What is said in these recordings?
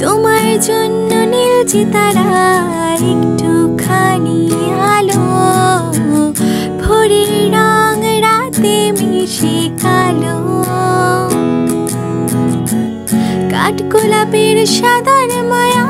তোমার জন্য নীলছে তারা একটুখানি আলো। ভোরের রং রাতে মিশে কালো। কাঠগোলাপের সাদার মায়ায়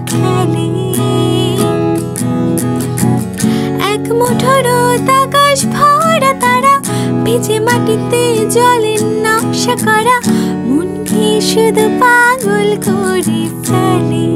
খেলে। এক মুঠোর আকাশ ভরা তারা, ভিজে মাটিতে জলের নকশা করা। মনকে শুধু পাগল করে ফেলে?